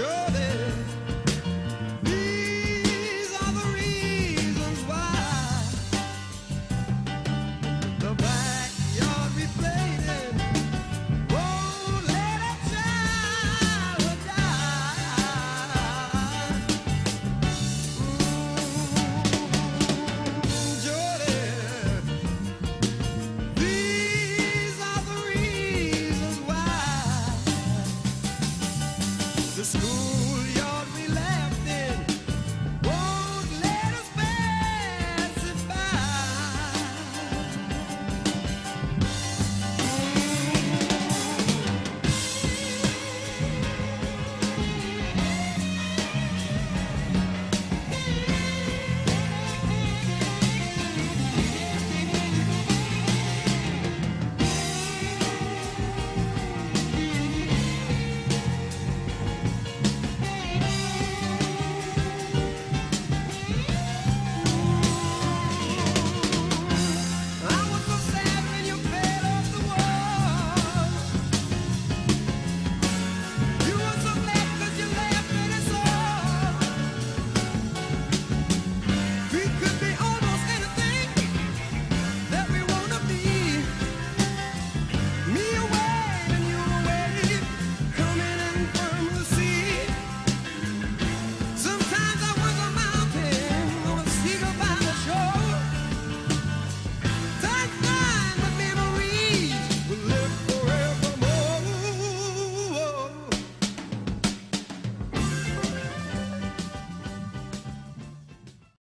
Show!